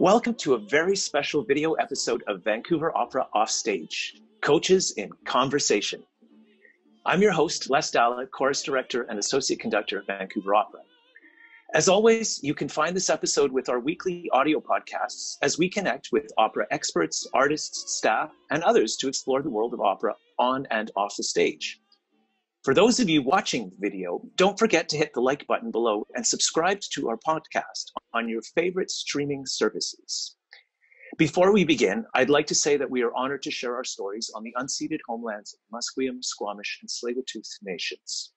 Welcome to a very special video episode of Vancouver Opera Offstage Coaches in Conversation. I'm your host, Les Dala, Chorus Director and Associate Conductor of Vancouver Opera. As always, you can find this episode with our weekly audio podcasts as we connect with opera experts, artists, staff, and others to explore the world of opera on and off the stage. For those of you watching the video, don't forget to hit the like button below and subscribe to our podcast on your favorite streaming services. Before we begin, I'd like to say that we are honored to share our stories on the unceded homelands of Musqueam, Squamish, and Tsleil-Waututh nations.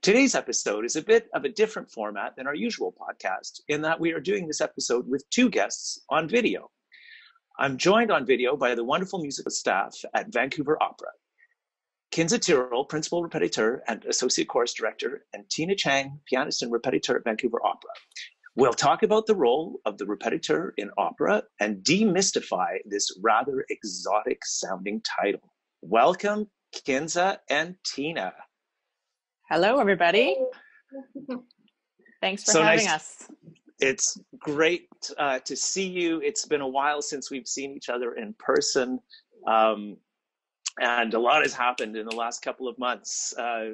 Today's episode is a bit of a different format than our usual podcast in that we are doing this episode with two guests on video. I'm joined on video by the wonderful musical staff at Vancouver Opera, Kinza Tyrrell, Principal Repetiteur and Associate Chorus Director, and Tina Chang, Pianist and Repetiteur at Vancouver Opera. We'll talk about the role of the repetiteur in opera and demystify this rather exotic sounding title. Welcome, Kinza and Tina. Hello, everybody. Thanks for So having nice- us. It's great uh, to see you. It's been a while since we've seen each other in person. Um, and a lot has happened in the last couple of months. Uh,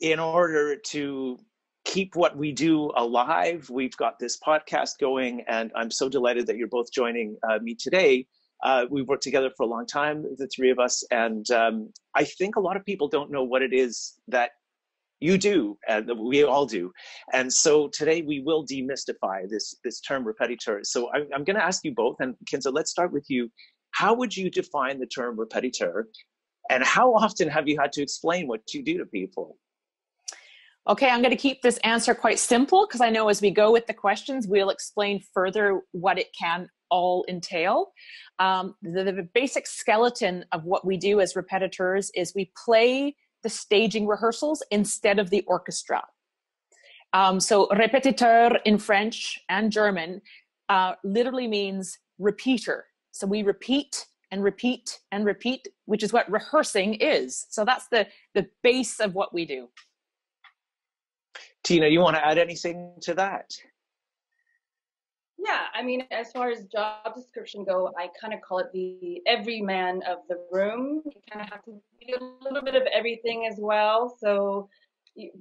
in order to keep what we do alive, we've got this podcast going, and I'm so delighted that you're both joining uh, me today. Uh, we've worked together for a long time, the three of us, and um, I think a lot of people don't know what it is that you do, and that we all do. And so today we will demystify this this term repetiteur. So I'm, I'm going to ask you both, and Kinza, let's start with you. How would you define the term repetiteur, and how often have you had to explain what you do to people? Okay, I'm going to keep this answer quite simple because I know as we go with the questions, we'll explain further what it can all entail. Um, the, the basic skeleton of what we do as repetiteurs is we play the staging rehearsals instead of the orchestra. Um, so, répétiteur in French and German uh, literally means repeater. So, we repeat and repeat and repeat, which is what rehearsing is. So, that's the, the base of what we do. Tina, you want to add anything to that? Yeah, I mean, as far as job description go, I kind of call it the everyman of the room. You kind of have to be a little bit of everything as well. So,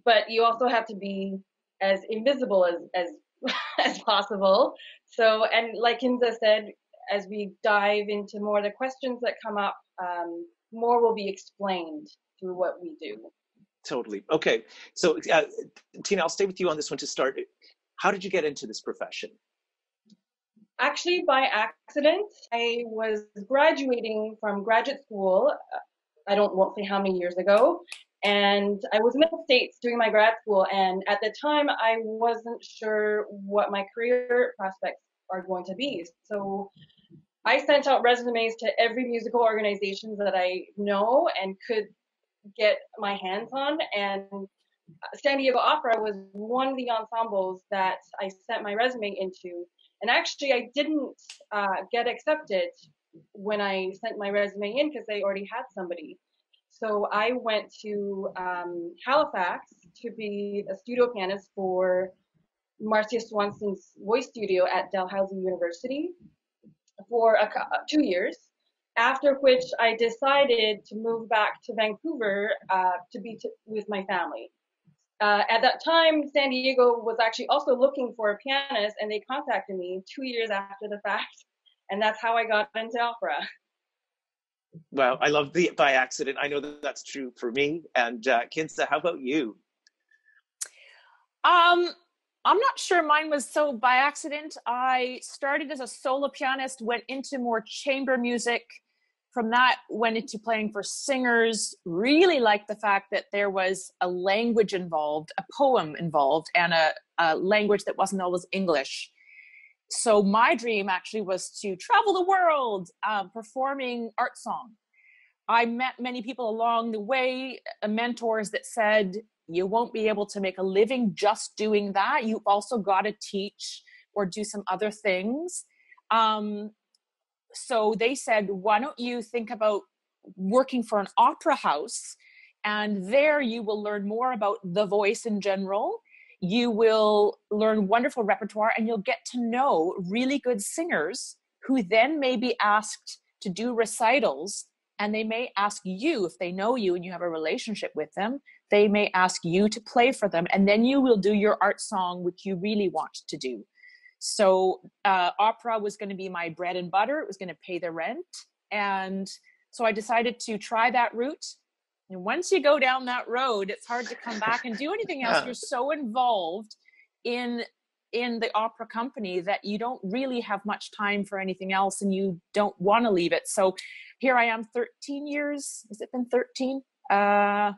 but you also have to be as invisible as as as possible. So, and like Kinza said, as we dive into more of the questions that come up, um, more will be explained through what we do. Totally. Okay. So, uh, Tina, I'll stay with you on this one to start. How did you get into this profession? Actually, by accident, I was graduating from graduate school. uh, I don't won't say how many years ago, and I was in the states doing my grad school. And at the time, I wasn't sure what my career prospects are going to be. So I sent out resumes to every musical organization that I know and could get my hands on. And San Diego Opera was one of the ensembles that I sent my resume into. And actually, I didn't uh, get accepted when I sent my resume in because they already had somebody. So I went to um, Halifax to be a studio pianist for Marcia Swanston's voice studio at Dalhousie University for a, cou- two years. After which I decided to move back to Vancouver uh, to be t- with my family. Uh, at that time, San Diego was actually also looking for a pianist, and they contacted me two years after the fact, and that's how I got into opera. Well, I love the by accident. I know that that's true for me. And uh, Kinza, how about you? Um, I'm not sure mine was so by accident. I started as a solo pianist, went into more chamber music. From that, went into playing for singers. Really liked the fact that there was a language involved, a poem involved, and a, a language that wasn't always English. So my dream actually was to travel the world um, performing art song. I met many people along the way, uh, mentors that said, you won't be able to make a living just doing that. You've also got to teach or do some other things. Um, so they said, why don't you think about working for an opera house? And there you will learn more about the voice in general. you will learn wonderful repertoire and you'll get to know really good singers who then may be asked to do recitals and they may ask you if they know you and you have a relationship with them they may ask you to play for them and then you will do your art song which you really want to do. So uh, opera was going to be my bread and butter it was going to pay the rent and so i decided to try that route. And once you go down that road it's hard to come back and do anything else. You're so involved in in the opera company that you don't really have much time for anything else and you don't want to leave it. So here i am 13 years has it been 13 uh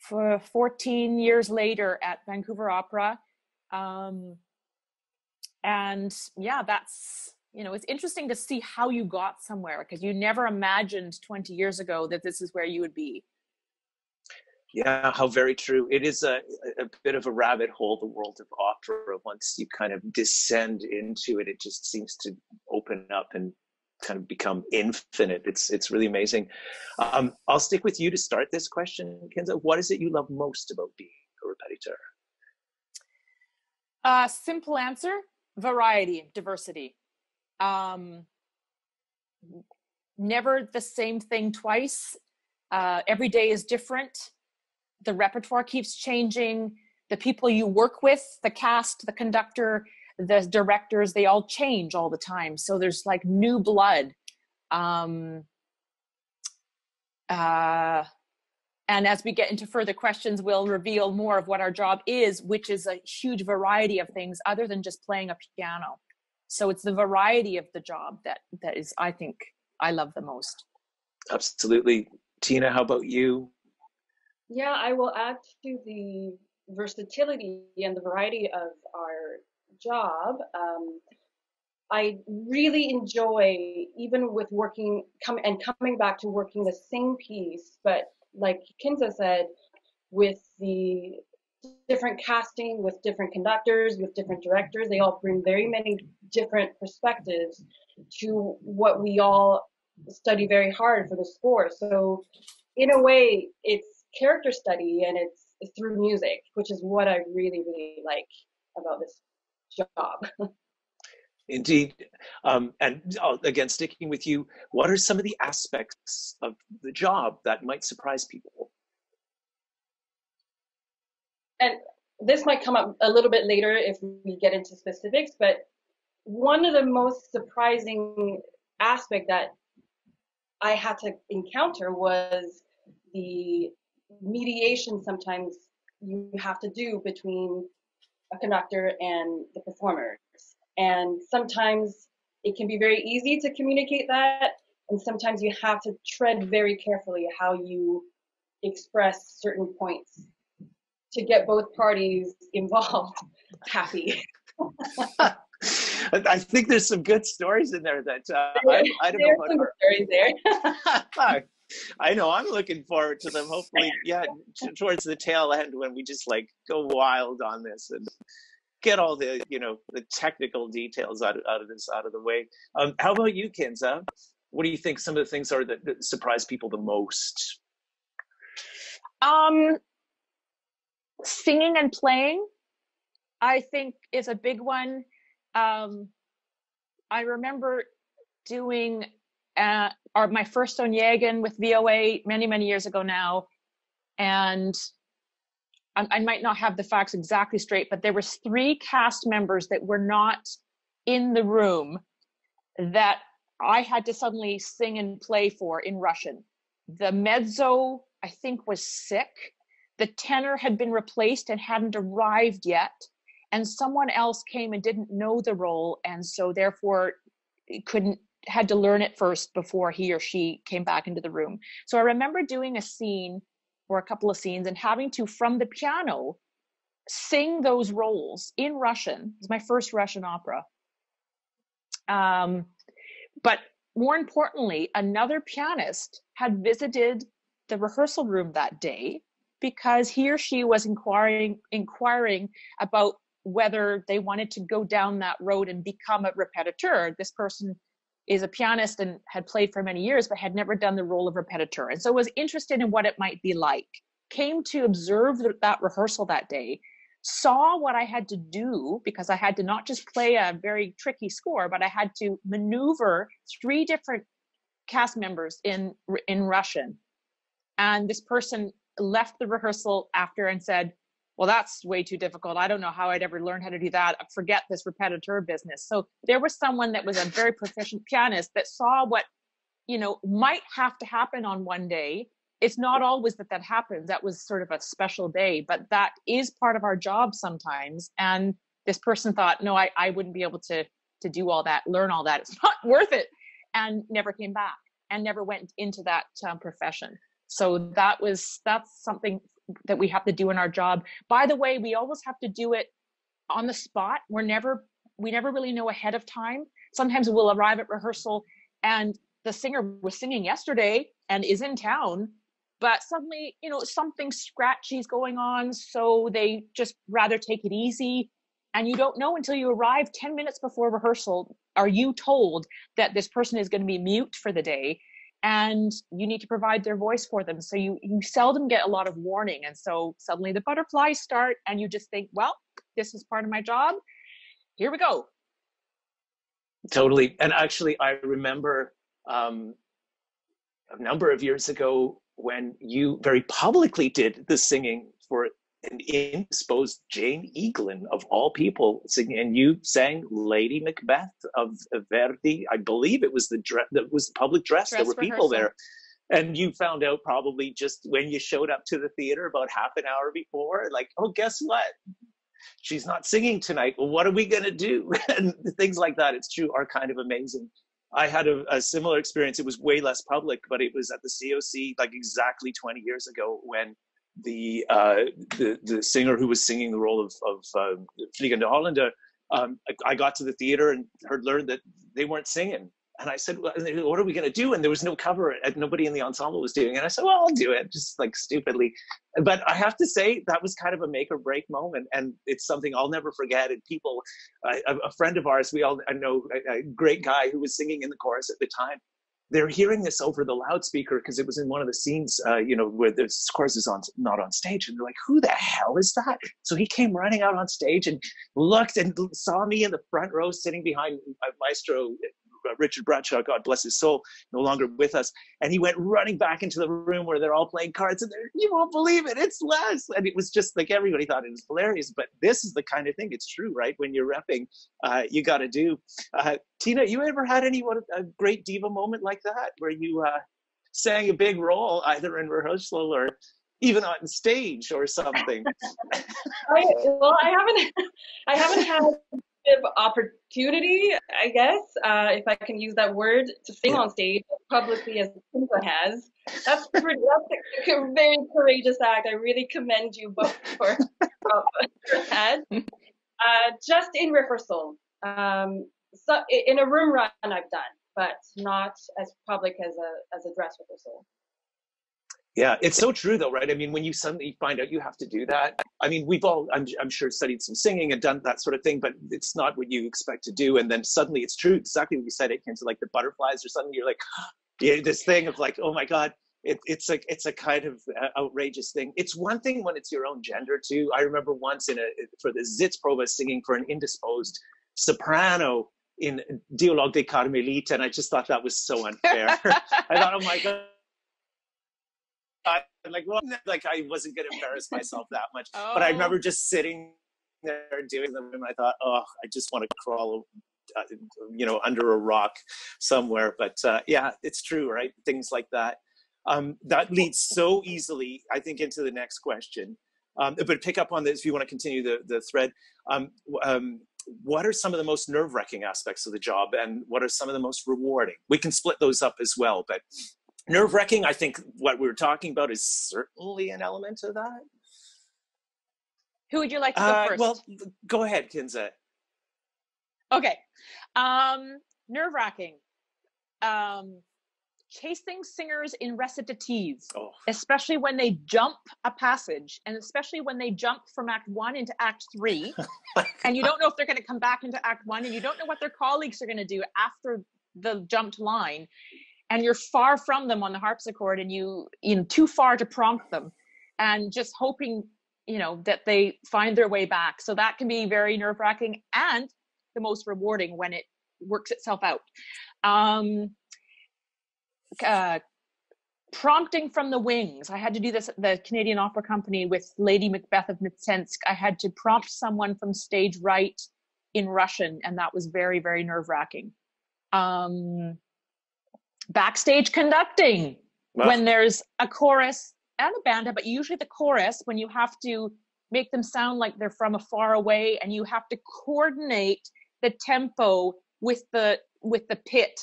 for 14 years later at vancouver opera um and yeah that's you know it's interesting to see how you got somewhere because you never imagined 20 years ago that this is where you would be yeah, how very true. It is a, a bit of a rabbit hole, the world of opera. Once you kind of descend into it, it just seems to open up and kind of become infinite. It's it's really amazing. Um, I'll stick with you to start this question, Kinza. What is it you love most about being a repetiteur? Uh, simple answer: variety, diversity. Um, never the same thing twice. Uh, every day is different the repertoire keeps changing the people you work with the cast the conductor the directors they all change all the time. So there's like new blood um uh and as we get into further questions we'll reveal more of what our job is which is a huge variety of things other than just playing a piano. So it's the variety of the job that that is i think i love the most. Absolutely. Tina how about you? Yeah, I will add to the versatility and the variety of our job. Um, I really enjoy, even with working come and coming back to working the same piece, but like Kinza said, with the different casting, with different conductors, with different directors, they all bring very many different perspectives to what we all study very hard for the score. So, in a way, it's character study and it's, through music, which is what I really, really like about this job. Indeed. Um, and uh, again, sticking with you, what are some of the aspects of the job that might surprise people? And this might come up a little bit later if we get into specifics, but one of the most surprising aspect that I had to encounter was the mediation sometimes you have to do between a conductor and the performers. And sometimes it can be very easy to communicate that, and sometimes you have to tread very carefully how you express certain points to get both parties involved happy. I think there's some good stories in there that uh, I, I, don't know. Some stories there. I know. I'm looking forward to them. Hopefully, yeah, t- towards the tail end when we just like go wild on this and get all the you know the technical details out of, out of this out of the way. Um, how about you, Kinza? What do you think some of the things are that, that surprise people the most? Um, singing and playing, I think, is a big one. Um, I remember doing uh, my first Onegin with VOA many, many years ago now. And I, I might not have the facts exactly straight, but there was three cast members that were not in the room that I had to suddenly sing and play for in Russian. The mezzo, I think, was sick. The tenor had been replaced and hadn't arrived yet. And someone else came and didn't know the role, and so therefore couldn't had to learn it first before he or she came back into the room. So I remember doing a scene or a couple of scenes and having to, from the piano, sing those roles in Russian. It was my first Russian opera. Um, but more importantly, another pianist had visited the rehearsal room that day because he or she was inquiring inquiring about whether they wanted to go down that road and become a repetiteur. This person is a pianist and had played for many years, but had never done the role of repetiteur. And so was interested in what it might be like. Came to observe that rehearsal that day, saw what I had to do because I had to not just play a very tricky score, but I had to maneuver three different cast members in in Russian. And this person left the rehearsal after and said, well, that's way too difficult. I don't know how I'd ever learn how to do that. Forget this repetiteur business. So there was someone that was a very proficient pianist that saw what, you know, might have to happen on one day. It's not always that that happens. That was sort of a special day, but that is part of our job sometimes. And this person thought, no, I, I wouldn't be able to to do all that, learn all that. It's not worth it, and never came back and never went into that um, profession. So that was that's something that we have to do in our job. By the way, we always have to do it on the spot. We're never we never really know ahead of time. Sometimes we'll arrive at rehearsal and the singer was singing yesterday and is in town, but suddenly, you know, something scratchy is going on, so they just rather take it easy. And you don't know until you arrive 10 minutes before rehearsal. Are you told that this person is going to be mute for the day? And you need to provide their voice for them. So you you seldom get a lot of warning, and so suddenly the butterflies start, and you just think, well, this is part of my job. Here we go. Totally, and actually, I remember um, a number of years ago when you very publicly did the singing for an indisposed Jane Eaglen of all people singing, and you sang Lady Macbeth of, Verdi. I believe it was the dress that was public dress. dress there were people there, and you found out probably just when you showed up to the theater about half an hour before, like, oh, guess what? She's not singing tonight. Well, what are we gonna do? and things like that. It's true are kind of amazing. I had a, a, similar experience. It was way less public, but it was at the COC like exactly 20 years ago when the uh, the the singer who was singing the role of of uh, Fliegende Holländer, um, I, I, got to the theater and heard learned that they weren't singing. And I said, well, "What are we going to do?" And there was no cover. And nobody in the ensemble was doing it. And I said, "Well, I'll do it," just like stupidly. But I have to say that was kind of a make or break moment, and it's something I'll never forget. And people, a, a friend of ours, we all I know a, a great guy who was singing in the chorus at the time they're hearing this over the loudspeaker because it was in one of the scenes, uh, you know, where the chorus is on not on stage, and they're like, "Who the hell is that?" So he came running out on stage and looked and saw me in the front row, sitting behind Maestro uh, Richard Bradshaw, God bless his soul, no longer with us. And he went running back into the room where they're all playing cards, and you won't believe it, it's Les. And it was just like everybody thought it was hilarious. But this is the kind of thing, it's true, right? When you're repping, uh, you got to do. Uh, Tina, you ever had any what a great diva moment like that where you uh, sang a big role either in rehearsal or even on stage or something? I, well, I haven't. I haven't had opportunity, I guess, uh, if I can use that word, to sing on stage publicly as Kinza has. That's pretty, that's a very courageous act. I really commend you both for, that. Uh, just in rehearsal, um, so in a room run I've done, but not as public as a as a dress rehearsal. Yeah, it's so true though, right? I mean, when you suddenly find out you have to do that, I mean, we've all, I'm, I'm sure, studied some singing and done that sort of thing, but it's not what you expect to do. And then suddenly it's true, exactly what you said, it came to like the butterflies or something. You're like, yeah, this thing of like, oh my God, it, it's like it's a kind of uh, outrageous thing. It's one thing when it's your own gender too. I remember once in a for the Sitzprobe singing for an indisposed soprano in Dialogues des Carmélites, and I just thought that was so unfair. I thought, oh my god, like, well, like I wasn't going to embarrass myself that much. Oh. But I oh. remember just sitting there doing them, and I thought, oh, I just want to crawl, uh, you know, under a rock somewhere. But uh, yeah, it's true, right? Things like that. Um, that leads so easily, I think, into the next question. Um, but pick up on this if you want to continue the the thread. Um, um what are some of the most nerve wracking aspects of the job, and what are some of the most rewarding? We can split those up as well, but nerve wracking. I think what we were talking about is certainly an element of that. Who would you like to go uh, first? Well, go ahead, Kinza. Okay. Um, nerve wracking. Um, chasing singers in recitatives, oh. especially when they jump a passage, and especially when they jump from Act One into Act Three, and you don't know if they're going to come back into Act One, and you don't know what their colleagues are going to do after the jumped line and you're far from them on the harpsichord and you you know too far to prompt them and just hoping you know that they find their way back. So that can be very nerve wracking and the most rewarding when it works itself out. Um uh, prompting from the wings. I had to do this at the canadian opera company with lady macbeth of mtsensk. I had to prompt someone from stage right in russian and that was very very nerve wracking um backstage conducting wow. when there's a chorus and a banda, but usually the chorus when you have to make them sound like they're from a far away and you have to coordinate the tempo with the with the pit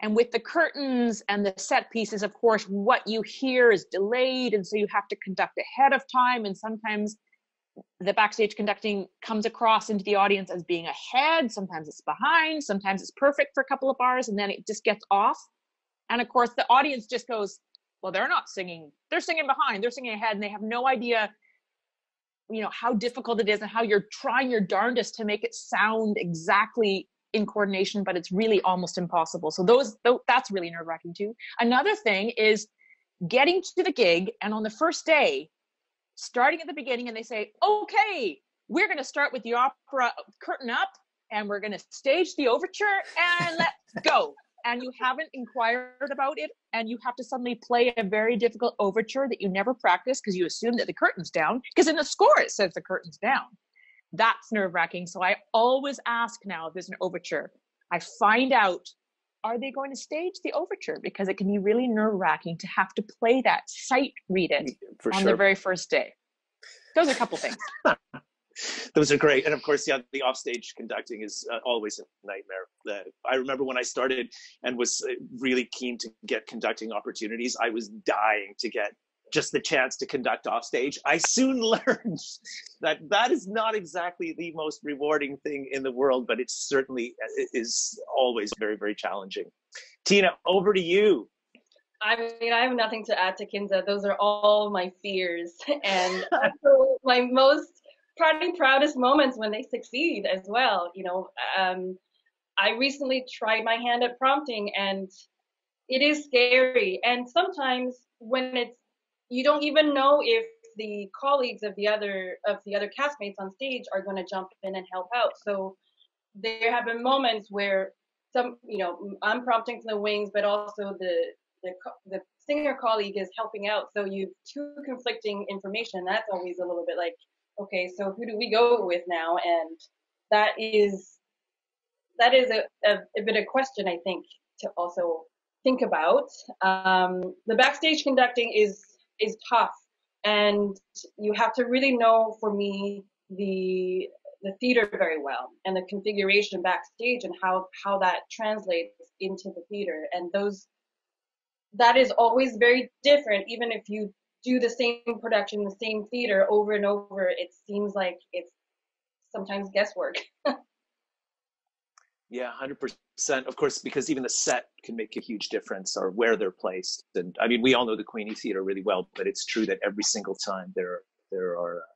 and with the curtains and the set pieces of course what you hear is delayed and so you have to conduct ahead of time. And sometimes the backstage conducting comes across into the audience as being ahead. Sometimes it's behind. Sometimes it's perfect for a couple of bars and then it just gets off and of course the audience just goes well they're not singing. They're singing behind. They're singing ahead and they have no idea you know how difficult it is and how you're trying your darndest to make it sound exactly in coordination but it's really almost impossible. So those that's really nerve wracking too. Another thing is getting to the gig and on the first day starting at the beginning and they say okay we're going to start with the opera curtain up and we're going to stage the overture and let's go and you haven't inquired about it and you have to suddenly play a very difficult overture that you never practiced because you assume that the curtain's down because in the score it says the curtain's down. That's nerve-wracking. So i always ask now if there's an overture. I find out are they going to stage the overture? Because it can be really nerve-wracking to have to play that sight read it For on sure. the very first day. Those are a couple things those are great. And of course, yeah, the offstage conducting is uh, always a nightmare. Uh, I remember when I started and was uh, really keen to get conducting opportunities, I was dying to get just the chance to conduct offstage. I soon learned that that is not exactly the most rewarding thing in the world, but it certainly uh, is always very, very challenging. Tina, over to you. I mean, I have nothing to add to Kinza. Those are all my fears. And my most probably proudest moments when they succeed as well. You know, um, I recently tried my hand at prompting and it is scary. And sometimes when it's, you don't even know if the colleagues of the other, of the other castmates on stage are going to jump in and help out. So there have been moments where some, you know, I'm prompting from the wings, but also the, the, the singer colleague is helping out. So you have two conflicting information. That's always a little bit like, okay, so who do we go with now? And that is that is a, a, a bit of question I think to also think about. Um, the backstage conducting is is tough, and you have to really know for me the the theater very well and the configuration backstage and how how that translates into the theater and those that is always very different even if you do the same production, the same theater over and over, it seems like it's sometimes guesswork. yeah, hundred percent. Of course, because even the set can make a huge difference, or where they're placed. And I mean, we all know the Queenie Theater really well, but it's true that every single time there there are uh,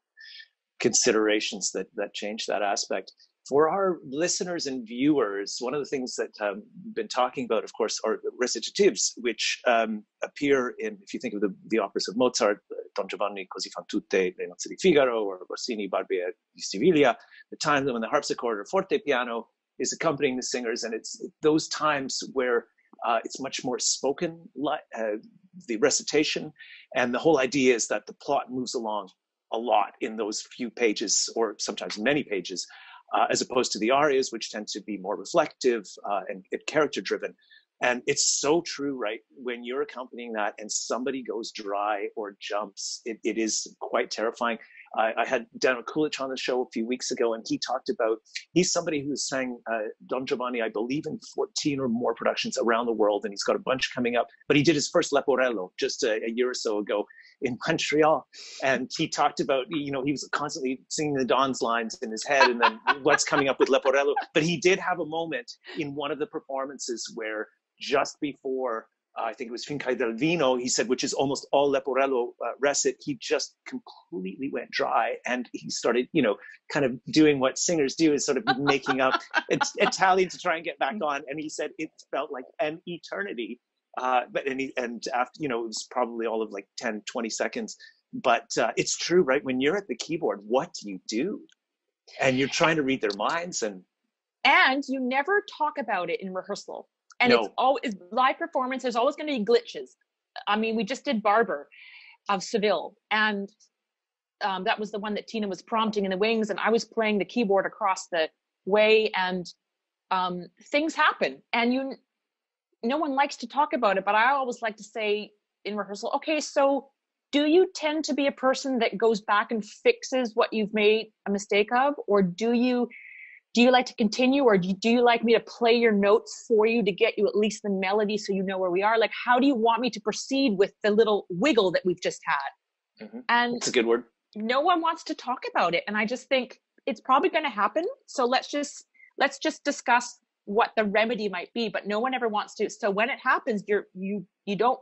considerations that that change that aspect for our listeners and viewers, one of the things that um, we've been talking about, of course, are recitatives, which um, appear in, if you think of the, the operas of Mozart, Don Giovanni, Così fan tutte, Le nozze di Figaro, or Rossini, Barbiere di Siviglia, the time when the harpsichord or forte piano is accompanying the singers, and it's those times where uh, it's much more spoken, uh, the recitation, and the whole idea is that the plot moves along a lot in those few pages, or sometimes many pages, uh, as opposed to the arias, which tend to be more reflective uh, and, and character driven. And it's so true, right? When you're accompanying that and somebody goes dry or jumps, it, it is quite terrifying. I, I had Daniel Okulitch on the show a few weeks ago, and he talked about he's somebody who sang uh, Don Giovanni, I believe, in 14 or more productions around the world, and he's got a bunch coming up. But he did his first Leporello just a, a year or so ago, in Montreal. And he talked about, you know, he was constantly singing the Don's lines in his head and then what's coming up with Leporello. But he did have a moment in one of the performances where just before uh, I think it was Fin ch'han dal vino, he said, which is almost all Leporello uh, recit, he just completely went dry and he started, you know, kind of doing what singers do is sort of making up Italian to try and get back on. And he said it felt like an eternity uh, but and, he, and after you know it was probably all of like 10 20 seconds but uh, it's true, right? When you're at the keyboard, what do you do? And you're trying to read their minds, and and you never talk about it in rehearsal. And No. it's always live performance. There's always going to be glitches. I mean, we just did Barber of Seville, and um, that was the one that Tina was prompting in the wings, and I was playing the keyboard across the way, and um, things happen, and you. No one likes to talk about it, but I always like to say in rehearsal, okay, so do you tend to be a person that goes back and fixes what you've made a mistake of, or do you do you like to continue? Or do you, do you like me to play your notes for you to get you at least the melody so you know where we are? Like how do you want me to proceed with the little wiggle that we've just had? Mhm. and it's a good word. no one wants to talk about it and i just think it's probably going to happen. So let's just let's just discuss what the remedy might be but no one ever wants to so when it happens you're you you don't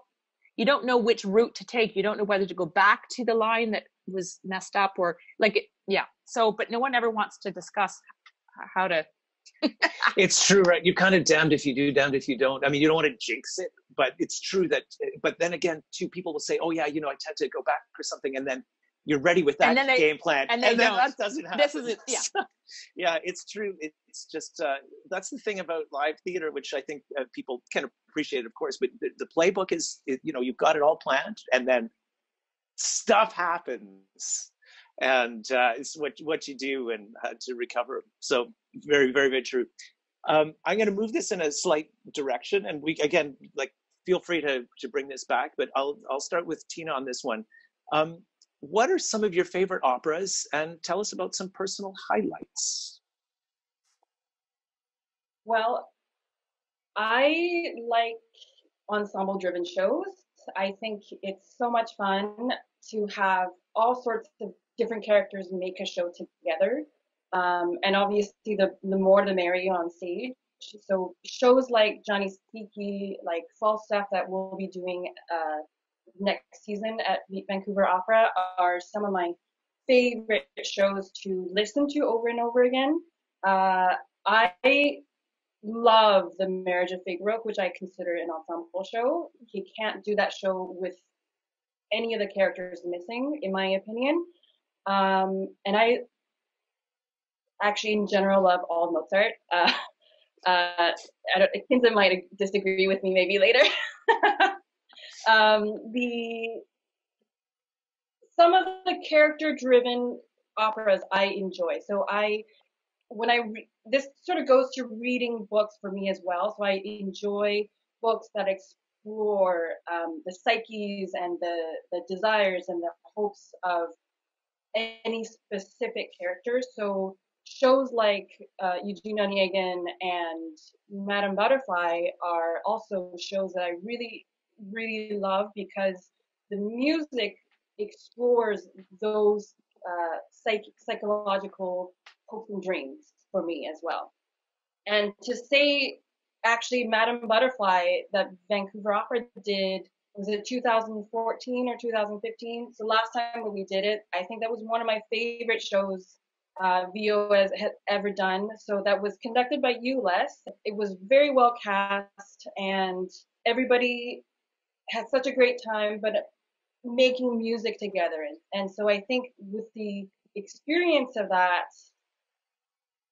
you don't know which route to take you don't know whether to go back to the line that was messed up or like it, yeah so but no one ever wants to discuss how to It's true, right? You're kind of damned if you do, damned if you don't. I mean, you don't want to jinx it, but it's true that. Eh, but then again, two people will say, "Oh yeah, you know, I tend to go back for something," and then you're ready with that And they- game plan, and they then don't. that doesn't happen. This is yeah. yeah, it's true. It's just uh, that's the thing about live theater, which I think uh, people can appreciate, of course. But the, the playbook is, you know, you've got it all planned, and then stuff happens, and uh, it's what what you do and how to recover. So very, very, very true. Um, I'm going to move this in a slight direction, and we again, like, feel free to to bring this back. But I'll I'll start with Tina on this one. Um, what are some of your favorite operas, and tell us about some personal highlights. Well, I like ensemble driven shows. I think it's so much fun to have all sorts of different characters make a show together. Um, and obviously, the, the more the merrier on stage. So, shows like Gianni Schicchi, like Falstaff, that we'll be doing uh, next season at Vancouver Opera, are some of my favorite shows to listen to over and over again. Uh, I love the Marriage of Figaro, which I consider an ensemble show. You can't do that show with any of the characters missing, in my opinion. Um, and I actually, in general, love all Mozart. Uh, uh, I don't, Kinza might disagree with me maybe later. um, the some of the character-driven operas I enjoy. So I when I re- this sort of goes to reading books for me as well. So I enjoy books that explore um, the psyches and the the desires and the hopes of any specific character. So shows like uh, Eugene Onegin and Madame Butterfly are also shows that I really really love because the music explores those uh, psych- psychological hopes and dreams for me as well. And to say, actually, Madame Butterfly that Vancouver Opera did was it 2014 or 2015? So last time when we did it, I think that was one of my favorite shows uh, VO has had ever done. So that was conducted by you, Les. It was very well cast, and everybody had such a great time. But making music together. And, and so I think with the experience of that,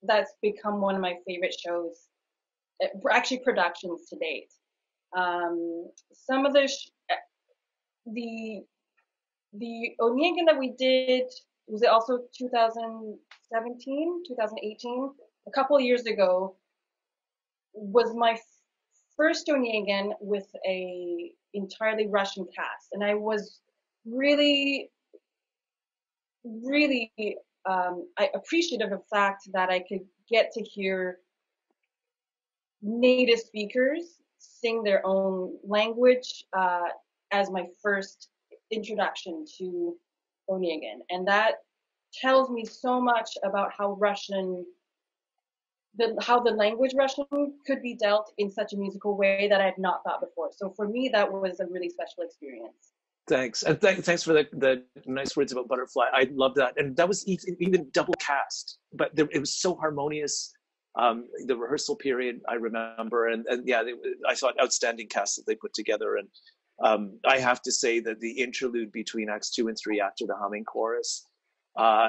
that's become one of my favorite shows, uh, actually productions to date. Um, some of the, sh- uh, the, the Onegin that we did, was it also 2017, 2018? A couple years ago, was my first Onegin with a entirely Russian cast, and I was really, really um, I appreciative of the fact that I could get to hear native speakers sing their own language uh, as my first introduction to Onegin, and that tells me so much about how Russian the, how the language Russian could be dealt in such a musical way that I had not thought before. So for me, that was a really special experience. Thanks, and th- thanks for the, the nice words about Butterfly. I love that, and that was even, even double cast, but there, it was so harmonious. Um, the rehearsal period, I remember, and, and yeah, they, I thought outstanding cast that they put together, and Um, I have to say that the interlude between Acts two and three, after the humming chorus, uh,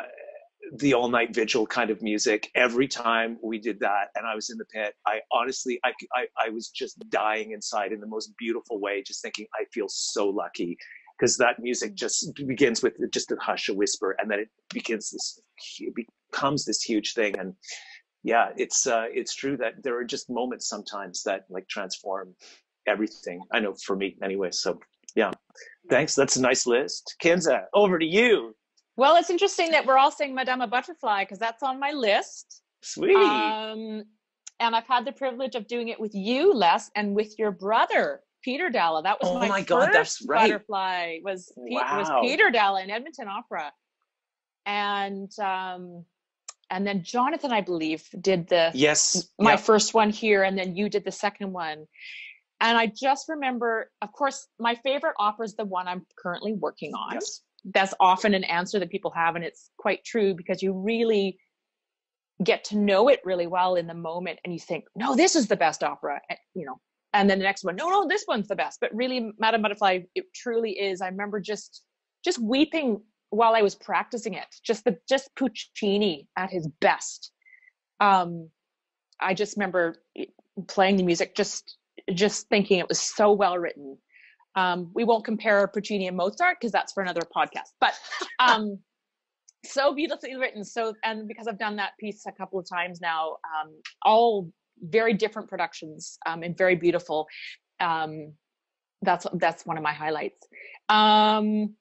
the all night vigil kind of music. Every time we did that, and I was in the pit, I honestly, I, I, I was just dying inside in the most beautiful way, just thinking, I feel so lucky because that music just begins with just a hush, a whisper, and then it begins this, it becomes this huge thing. And yeah, it's uh, it's true that there are just moments sometimes that like transform everything. I know for me anyway. So yeah, thanks. That's a nice list. Kinza, over to you. Well, it's interesting that we're all saying Madama Butterfly because that's on my list. Sweet. Um, and I've had the privilege of doing it with you, Les, and with your brother, Peter Dala. That was oh my, my God, that's right. butterfly. Was wow. was Peter Dala in Edmonton Opera, and um, and then Jonathan, I believe, did the yes my yep. first one here, and then you did the second one. And I just remember, of course, my favorite opera is the one I'm currently working on. Yes that's often an answer that people have and it's quite true because you really get to know it really well in the moment and you think no this is the best opera you know and then the next one no no this one's the best. But really madame butterfly it truly is. I remember just just weeping while i was practicing it just the just puccini at his best. Um i just remember playing the music just just thinking it was so well written um, we won't compare Puccini and Mozart because that's for another podcast. But um, so beautifully written. So and because I've done that piece a couple of times now, um, all very different productions um, and very beautiful. Um, that's that's one of my highlights. Um,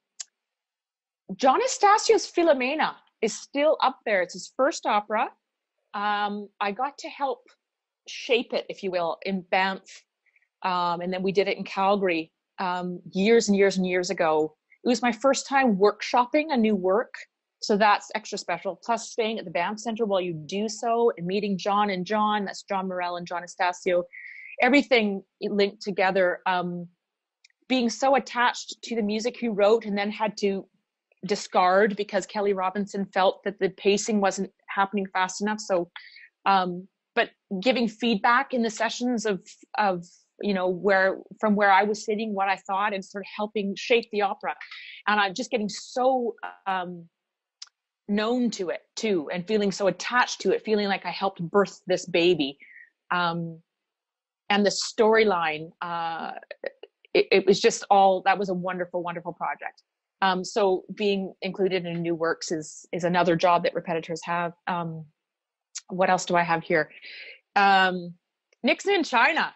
John Estacio's Filumena is still up there. It's his first opera. I got to help shape it, if you will, in Banff, um, and then we did it in Calgary um, years and years and years ago. It was my first time workshopping a new work. So that's extra special. Plus, staying at the Banff Center while you do so and meeting John and John, that's John Murrell and John Estacio, everything linked together. Um, being so attached to the music he wrote and then had to discard because Kelly Robinson felt that the pacing wasn't happening fast enough. So, um, but giving feedback in the sessions of of you know where from where i was sitting what i thought and sort of helping shape the opera. And i'm just getting so um known to it too and feeling so attached to it feeling like i helped birth this baby. Um and the storyline uh it, it was just all that was a wonderful wonderful project. Um so being included in new works is is another job that repetiteurs have. Um what else do i have here? Um nixon in china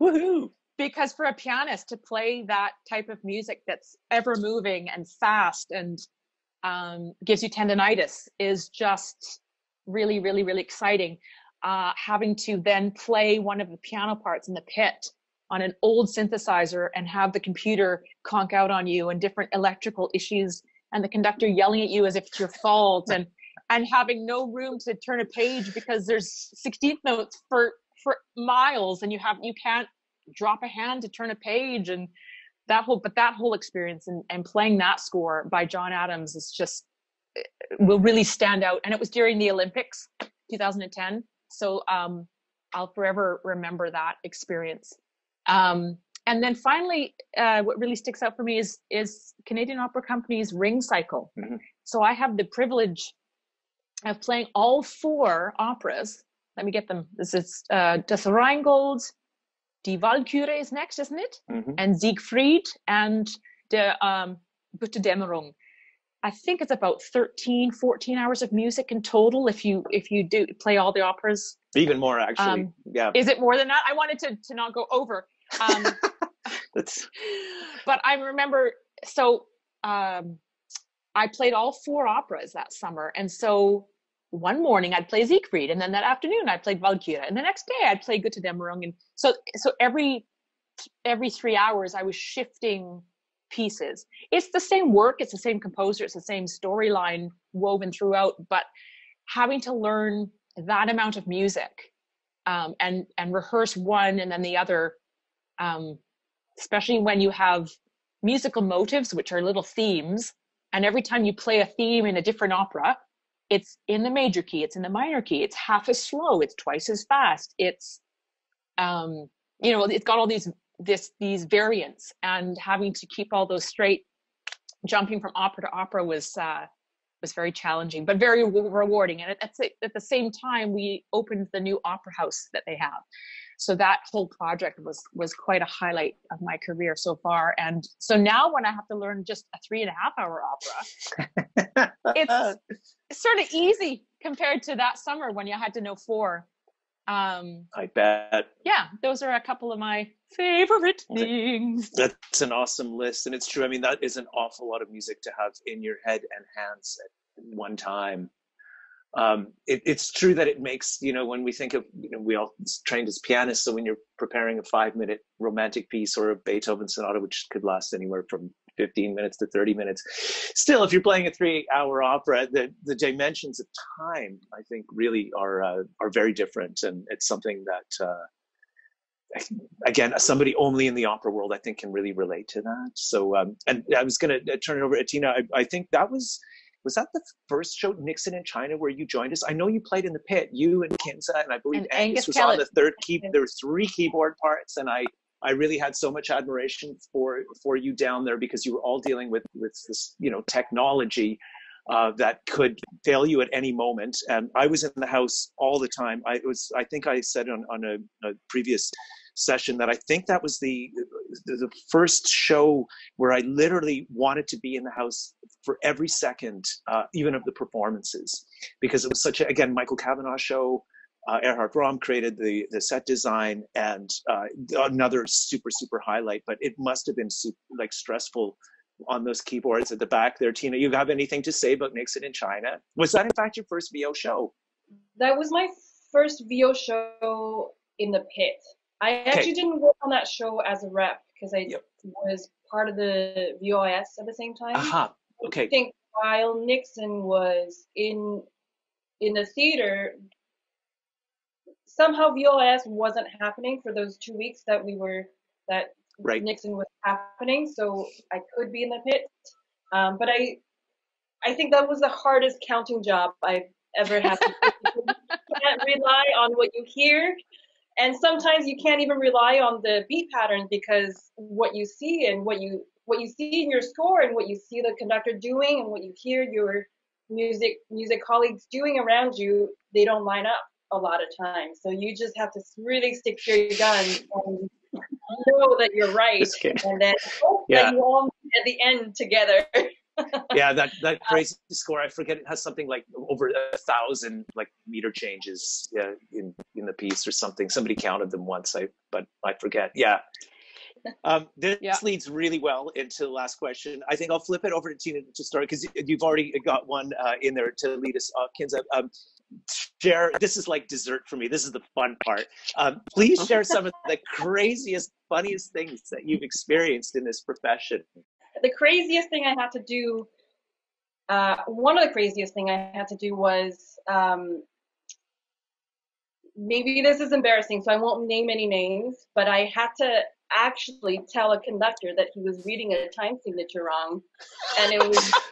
Woohoo! Because for a pianist to play that type of music that's ever moving and fast and um, gives you tendonitis is just really, really, really exciting. Uh, having to then play one of the piano parts in the pit on an old synthesizer and have the computer conk out on you and different electrical issues and the conductor yelling at you as if it's your fault and and having no room to turn a page because there's 16th notes for for miles and you have you can't drop a hand to turn a page and that whole but that whole experience and, and playing that score by john adams is just eh, will really stand out. And it was during the olympics 2010 so um, i'll forever remember that experience. Um, and then finally uh, what really sticks out for me is is canadian opera company's ring cycle. Mm-hmm. so i have the privilege of playing all four operas let me get them. This is uh, Das Rheingold, Die Walküre is next, isn't it? Mm-hmm. And Siegfried and the um, Götterdämmerung. I think it's about 13, 14 hours of music in total if you if you do play all the operas. Even more, actually. Um, yeah. Is it more than that? I wanted to to not go over. Um, That's... But I remember so um, I played all four operas that summer, and so one morning I'd play Siegfried, and then that afternoon I'd play Walküre, and the next day I'd play Götterdämmerung. And so, so every every three hours I was shifting pieces. It's the same work, it's the same composer, it's the same storyline woven throughout, but having to learn that amount of music um, and and rehearse one and then the other, um, especially when you have musical motives, which are little themes, and every time you play a theme in a different opera it's in the major key it's in the minor key it's half as slow it's twice as fast it's um you know it's got all these this these variants and having to keep all those straight jumping from opera to opera was uh, was very challenging but very rewarding and at, at the same time we opened the new opera house that they have so that whole project was was quite a highlight of my career so far and so now when i have to learn just a three and a half hour opera it's, it's sort of easy compared to that summer when you had to know four um, I bet. Yeah, those are a couple of my favorite things. That's an awesome list, and it's true. I mean, that is an awful lot of music to have in your head and hands at one time. Um, it, it's true that it makes you know when we think of you know we all trained as pianists, so when you're preparing a five-minute romantic piece or a Beethoven sonata, which could last anywhere from 15 minutes to 30 minutes. Still, if you're playing a three-hour opera, the, the dimensions of time, I think, really are uh, are very different, and it's something that. Uh, again, somebody only in the opera world, I think, can really relate to that. So, um, and I was going to uh, turn it over to Tina. I, I, think that was was that the first show Nixon in China where you joined us? I know you played in the pit, you and Kinza, and I believe and Angus, Angus was Kellett. on the third key. There were three keyboard parts, and I I really had so much admiration for for you down there because you were all dealing with with this you know technology uh, that could fail you at any moment. And I was in the house all the time. I was I think I said on on a, a previous session that I think that was the, the, first show where I literally wanted to be in the house for every second, uh, even of the performances, because it was such a again Michael Cavanagh show uh, Erhard Rom created the, the set design and uh, another super, super highlight, but it must have been super, like stressful on those keyboards at the back there. Tina, you have anything to say about Nixon in China? Was that in fact your first VO show? That was my first VO show in the pit. I actually okay. didn't work on that show as a rep because I yep. was part of the VOIS at the same time. Aha. Uh-huh. Okay. I think while Nixon was in in the theater, somehow VOIS wasn't happening for those two weeks that we were that right. Nixon was happening. So I could be in the pit, um, but I I think that was the hardest counting job I've ever had. To you can't rely on what you hear, and sometimes you can't even rely on the beat patterns because what you see and what you what you see in your score and what you see the conductor doing and what you hear your music music colleagues doing around you, they don't line up a lot of times. So you just have to really stick to your gun and know that you're right, and then hope yeah. that you all at the end together. yeah, that that crazy score. I forget it has something like over a thousand like meter changes yeah, in in the piece or something. Somebody counted them once. I but I forget. Yeah. Um, this yeah. leads really well into the last question. I think I'll flip it over to Tina to start because you've already got one uh, in there to lead us off. Kinza, um, share this is like dessert for me this is the fun part um, please share some of the craziest funniest things that you've experienced in this profession the craziest thing i had to do uh, one of the craziest thing i had to do was um, maybe this is embarrassing so i won't name any names but i had to actually tell a conductor that he was reading a time signature wrong and it was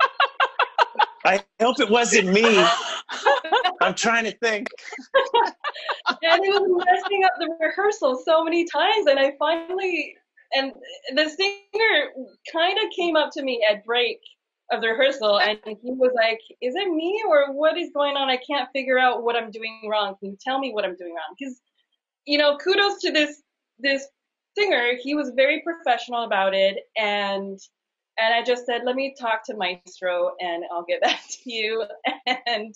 I hope it wasn't me. I'm trying to think. and it was messing up the rehearsal so many times, and I finally and the singer kind of came up to me at break of the rehearsal, and he was like, "Is it me or what is going on? I can't figure out what I'm doing wrong. Can you tell me what I'm doing wrong?" Because you know, kudos to this this singer. He was very professional about it, and and I just said, let me talk to Maestro and I'll get back to you. And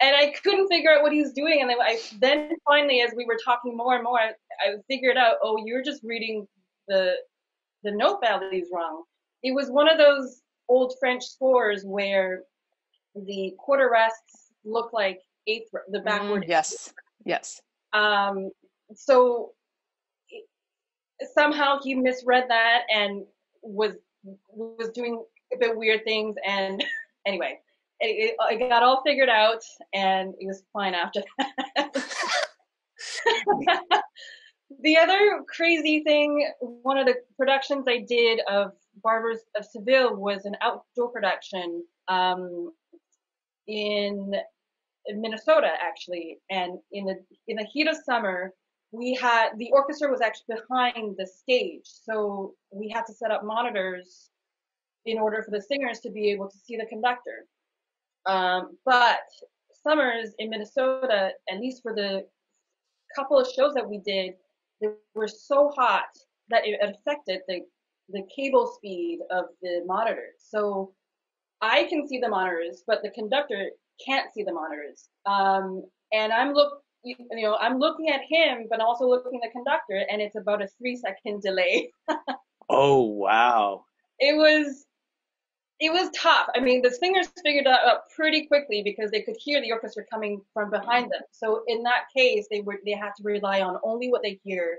and I couldn't figure out what he was doing. And then I then finally, as we were talking more and more, I, I figured out, oh, you're just reading the the note values wrong. It was one of those old French scores where the quarter rests look like eighth the mm, backward. Mm, yes, yes. Um, so somehow he misread that and was was doing a bit weird things, and anyway, it, it, it got all figured out, and it was fine after that. the other crazy thing, one of the productions I did of Barbers of Seville was an outdoor production um, in Minnesota, actually, and in the in the heat of summer, we had the orchestra was actually behind the stage, so we had to set up monitors in order for the singers to be able to see the conductor. Um, but summers in Minnesota, at least for the couple of shows that we did, they were so hot that it affected the the cable speed of the monitors. So I can see the monitors, but the conductor can't see the monitors. Um, and I'm look, you know, I'm looking at him, but also looking at the conductor, and it's about a three second delay. oh wow! It was it was tough. I mean, the singers figured that out pretty quickly because they could hear the orchestra coming from behind them. So in that case, they were they had to rely on only what they hear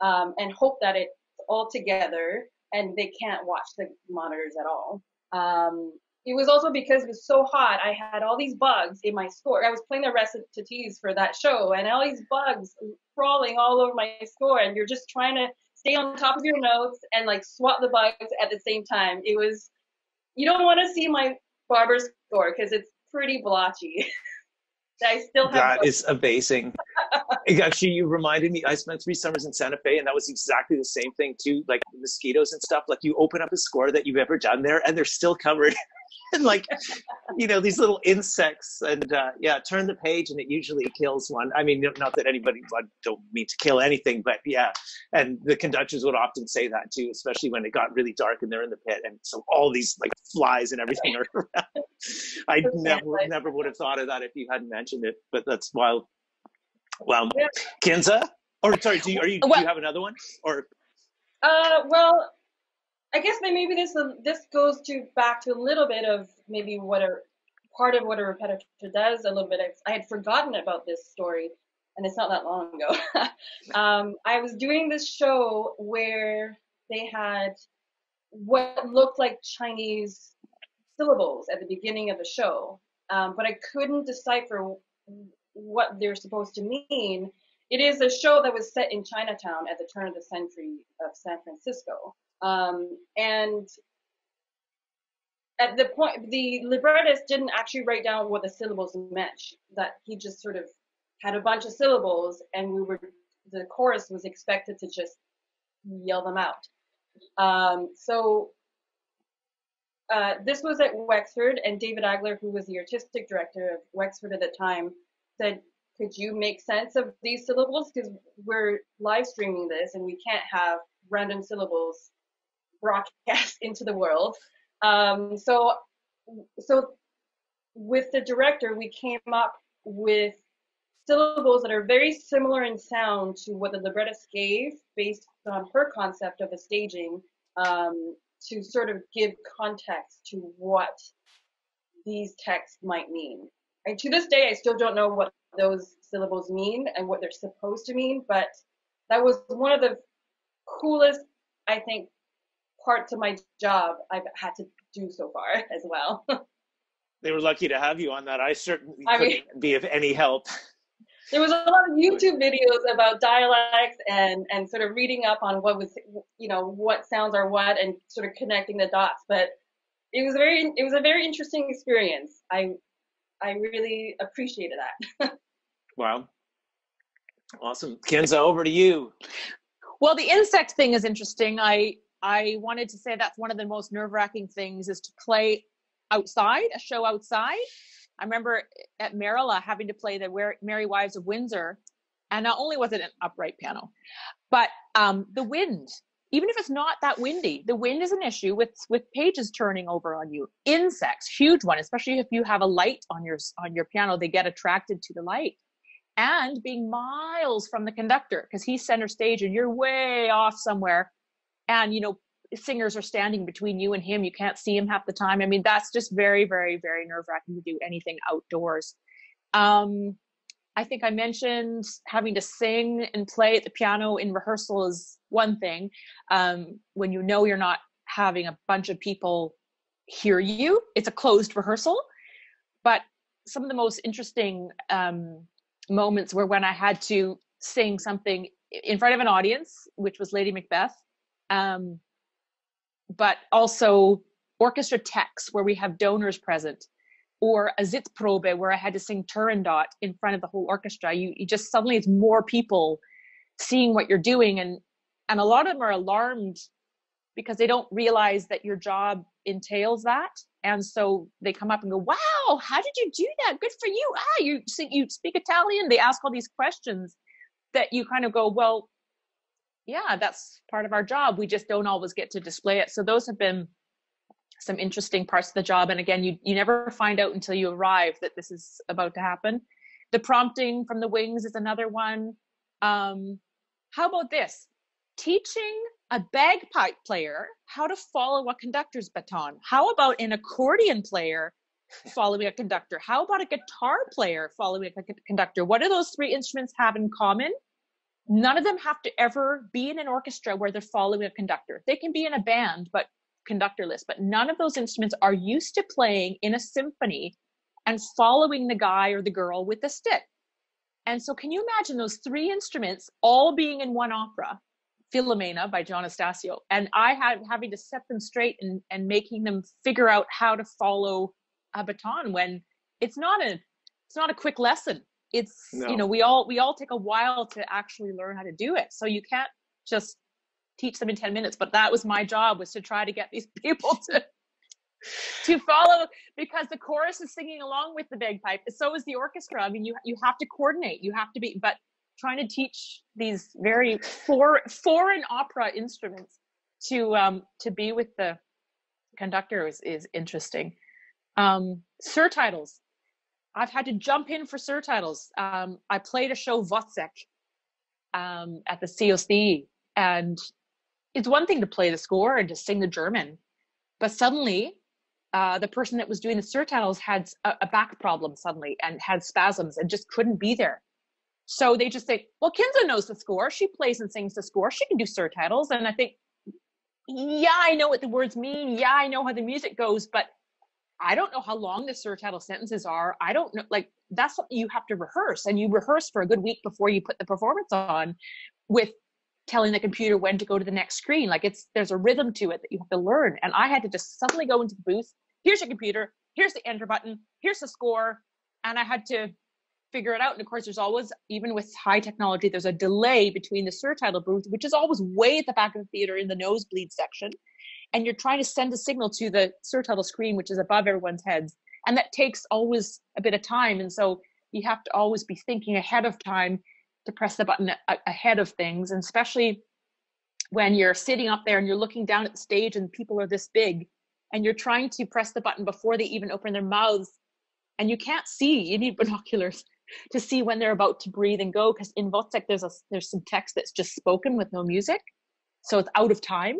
um, and hope that it's all together and they can't watch the monitors at all. Um, it was also because it was so hot. I had all these bugs in my score. I was playing the recitatives for that show, and all these bugs crawling all over my score. And you're just trying to stay on top of your notes and like swat the bugs at the same time. It was. You don't want to see my barber score because it's pretty blotchy. I still have. That is amazing. Actually, you reminded me. I spent three summers in Santa Fe, and that was exactly the same thing too. Like mosquitoes and stuff. Like you open up a score that you've ever done there, and they're still covered and like you know these little insects and uh, yeah turn the page and it usually kills one. I mean not that anybody i don't mean to kill anything but yeah. And the conductors would often say that too especially when it got really dark and they're in the pit and so all these like flies and everything are around. I never never would have thought of that if you hadn't mentioned it but that's wild. Well kinza or sorry do you, are you do you have another one? Or uh well I guess maybe this this goes to back to a little bit of maybe what a part of what a repetiteur does. A little bit. I had forgotten about this story, and it's not that long ago. um, I was doing this show where they had what looked like Chinese syllables at the beginning of the show, um, but I couldn't decipher what they're supposed to mean. It is a show that was set in Chinatown at the turn of the century of San Francisco. Um, and at the point, the librettist didn't actually write down what the syllables meant. That he just sort of had a bunch of syllables, and we were the chorus was expected to just yell them out. Um, so uh, this was at Wexford, and David Agler, who was the artistic director of Wexford at the time, said, "Could you make sense of these syllables? Because we're live streaming this, and we can't have random syllables broadcast into the world. Um, so, so with the director, we came up with syllables that are very similar in sound to what the librettist gave based on her concept of a staging um, to sort of give context to what these texts might mean. And to this day, I still don't know what those syllables mean and what they're supposed to mean, but that was one of the coolest, I think, parts of my job I've had to do so far as well. they were lucky to have you on that. I certainly I couldn't mean, be of any help. There was a lot of YouTube videos about dialects and and sort of reading up on what was you know what sounds are what and sort of connecting the dots. But it was very it was a very interesting experience. I I really appreciated that. wow. Awesome. Kinza, over to you. Well, the insect thing is interesting. I I wanted to say that's one of the most nerve wracking things is to play outside, a show outside. I remember at Merola having to play the Merry Wives of Windsor, and not only was it an upright piano, but um, the wind. Even if it's not that windy, the wind is an issue with with pages turning over on you. Insects, huge one, especially if you have a light on your on your piano, they get attracted to the light. And being miles from the conductor because he's center stage and you're way off somewhere and you know singers are standing between you and him. You can't see him half the time. I mean that's just very very very nerve wracking to do anything outdoors. Um i think i mentioned having to sing and play at the piano in rehearsal is one thing. Um when you know you're not having a bunch of people hear you it's a closed rehearsal. But some of the most interesting um moments were when i had to sing something in front of an audience which was lady macbeth um, but also orchestra texts where we have donors present or a Sitzprobe where I had to sing Turandot in front of the whole orchestra. You, you just suddenly it's more people seeing what you're doing and and a lot of them are alarmed because they don't realize that your job entails that. And so they come up and go wow how did you do that? Good for you. Ah you you speak italian. They ask all these questions that you kind of go well yeah that's part of our job. We just don't always get to display it. So those have been some interesting parts of the job. And again you you never find out until you arrive that this is about to happen. The prompting from the wings is another one. Um, how about this? Teaching a bagpipe player how to follow a conductor's baton. How about an accordion player following a conductor? How about a guitar player following a conductor? What do those three instruments have in common none of them have to ever be in an orchestra where they're following a conductor they can be in a band but conductorless, but none of those instruments are used to playing in a symphony and following the guy or the girl with the stick. And so, can you imagine those three instruments all being in one opera, Filumena by John Estacio, and I had having to set them straight and, and making them figure out how to follow a baton when it's not a it's not a quick lesson. It's no. you know we all we all take a while to actually learn how to do it. So you can't just teach them in 10 minutes but that was my job was to try to get these people to to follow because the chorus is singing along with the bagpipe so is the orchestra i mean you you have to coordinate you have to be but trying to teach these very for, foreign opera instruments to um to be with the conductor is, is interesting um surtitles i've had to jump in for surtitles um i played a show Wozzeck um at the coc and it's one thing to play the score and to sing the German, but suddenly uh, the person that was doing the surtitles had a, a, back problem suddenly and had spasms and just couldn't be there. So they just say, well, Kinza knows the score. She plays and sings the score. She can do surtitles. And I think, yeah, I know what the words mean. Yeah, I know how the music goes, but I don't know how long the surtitle sentences are. I don't know. Like, that's something you have to rehearse. And you rehearse for a good week before you put the performance on with telling the computer when to go to the next screen. Like it's there's a rhythm to it that you have to learn. And I had to just suddenly go into the booth. Here's your computer. Here's the enter button. Here's the score. And I had to figure it out. And of course, there's always, even with high technology, there's a delay between the surtitle booth, which is always way at the back of the theater in the nosebleed section. And you're trying to send a signal to the surtitle screen, which is above everyone's heads. And that takes always a bit of time. And so you have to always be thinking ahead of time to press the button a- ahead of things, and especially when you're sitting up there and you're looking down at the stage and people are this big and you're trying to press the button before they even open their mouths and you can't see you need binoculars to see when they're about to breathe and go because in Wozzeck there's a there's some text that's just spoken with no music so it's out of time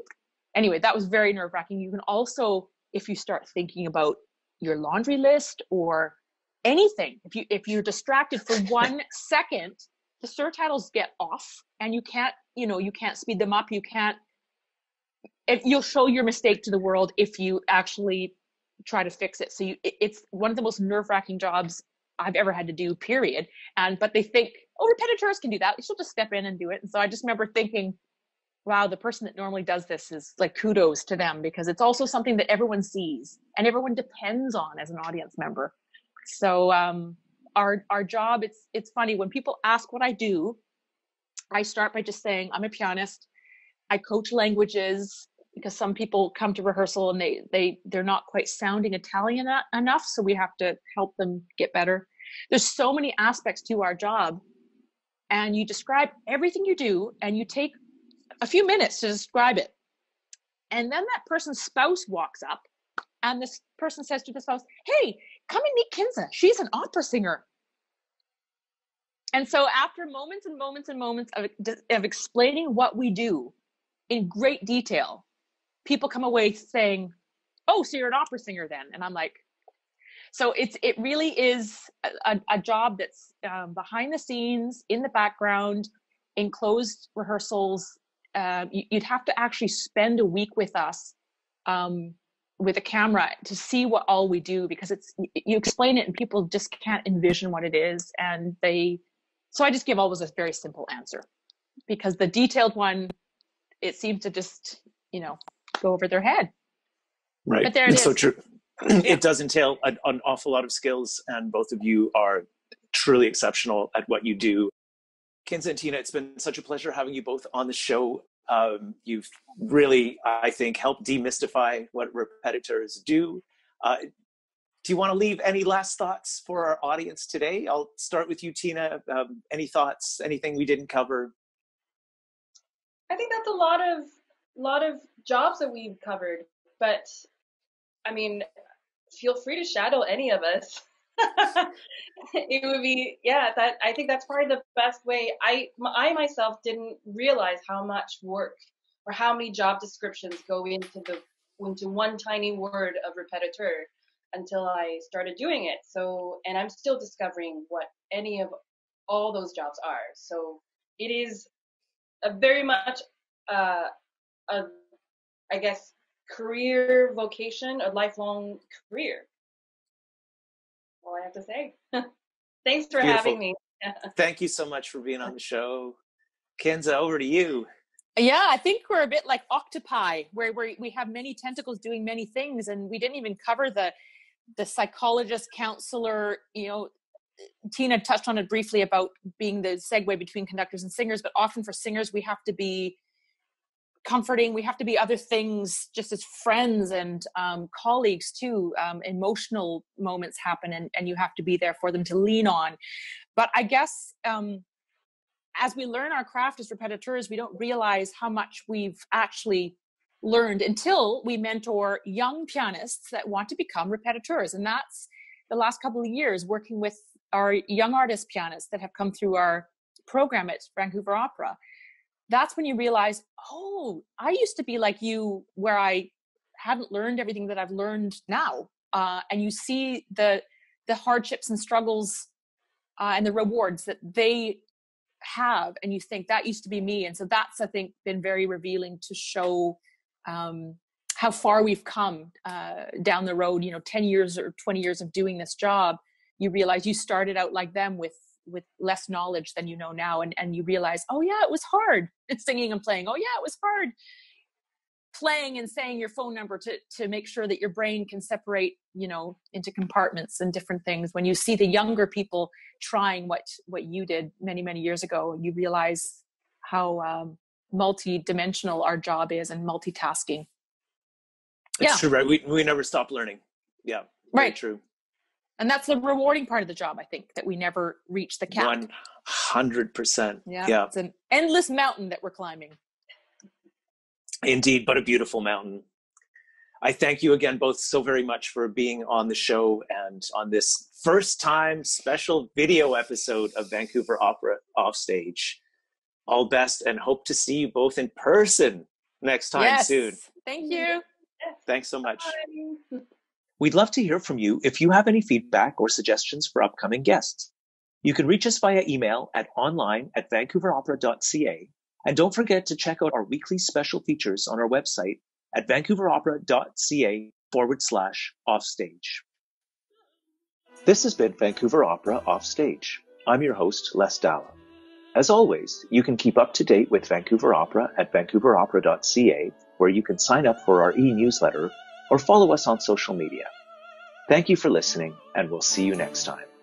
anyway that was very nerve wracking you can also if you start thinking about your laundry list or anything if you if you're distracted for one second the surtitles get off and you can't you know you can't speed them up. You can't if you'll show your mistake to the world if you actually try to fix it. So you it's one of the most nerve-wracking jobs i've ever had to do period. And but they think oh repetiteurs can do that. She'll just step in and do it. And so i just remember thinking wow the person that normally does this is like kudos to them because it's also something that everyone sees and everyone depends on as an audience member. So um our our job it's it's funny when people ask what i do i start by just saying i'm a pianist. I coach languages because some people come to rehearsal and they they they're not quite sounding italian enough so we have to help them get better. There's so many aspects to our job and you describe everything you do and you take a few minutes to describe it and then that person's spouse walks up and this person says to the spouse hey come and meet Kinza. She's an opera singer. And so, after moments and moments and moments of, of explaining what we do in great detail, people come away saying, "Oh, so you're an opera singer then?" And I'm like, "So it's it really is a, a job that's um, behind the scenes, in the background, in closed rehearsals. Uh, you'd have to actually spend a week with us um, with a camera to see what all we do because it's you explain it and people just can't envision what it is and they so i just give always a very simple answer because the detailed one it seems to just you know go over their head. Right. But there it it's is. so true it does entail an, an awful lot of skills and both of you are truly exceptional at what you do Kinza and Tina, it's been such a pleasure having you both on the show. Um, you've really, I think, helped demystify what repetiteurs do. Uh, do you want to leave any last thoughts for our audience today? I'll start with you, Tina. Um, any thoughts? Anything we didn't cover? I think that's a lot of lot of jobs that we've covered, but I mean, feel free to shadow any of us. it would be yeah that i think that's probably the best way. I i myself didn't realize how much work or how many job descriptions go into the into one tiny word of repetiteur until i started doing it. So and i'm still discovering what any of all those jobs are. So it is a very much uh, a i guess career vocation a lifelong career all I have to say. Thanks for Beautiful. having me. Thank you so much for being on the show. Kinza, over to you. Yeah, I think we're a bit like octopi, where we we have many tentacles doing many things, and we didn't even cover the the psychologist, counselor. You know, Tina touched on it briefly about being the segue between conductors and singers, but often for singers, we have to be comforting. We have to be other things just as friends and um, colleagues too. Um, emotional moments happen and, and you have to be there for them to lean on. But i guess um, as we learn our craft as repetiteurs we don't realize how much we've actually learned until we mentor young pianists that want to become repetiteurs. And that's the last couple of years working with our young artist pianists that have come through our program at vancouver opera that's when you realize, oh, I used to be like you, where I hadn't learned everything that I've learned now. Uh, and you see the the hardships and struggles uh, and the rewards that they have, and you think that used to be me. And so that's, I think, been very revealing to show um, how far we've come uh, down the road. You know, ten years or twenty years of doing this job, you realize you started out like them with with less knowledge than you know now and and you realize oh yeah it was hard it's singing and playing. Oh yeah it was hard. Playing and saying your phone number to to make sure that your brain can separate you know into compartments and different things. When you see the younger people trying what what you did many many years ago you realize how um, multi-dimensional our job is and multitasking. It's yeah. true right? We, we never stop learning. Yeah right. true and that's the rewarding part of the job i think that we never reach the cap. 100% yeah, yeah. it's an endless mountain that we're climbing. Indeed but a beautiful mountain. I thank you again both so very much for being on the show and on this first time special video episode of vancouver opera offstage. All best and hope to see you both in person next time yes. soon. Thank you. Thanks so much. Bye. We'd love to hear from you if you have any feedback or suggestions for upcoming guests. You can reach us via email at online at vancouveropera.ca. And don't forget to check out our weekly special features on our website at vancouveropera.ca forward slash offstage. This has been Vancouver Opera Offstage. I'm your host, Les Dala. As always, you can keep up to date with Vancouver Opera at vancouveropera.ca, where you can sign up for our e-newsletter or follow us on social media. Thank you for listening, and we'll see you next time.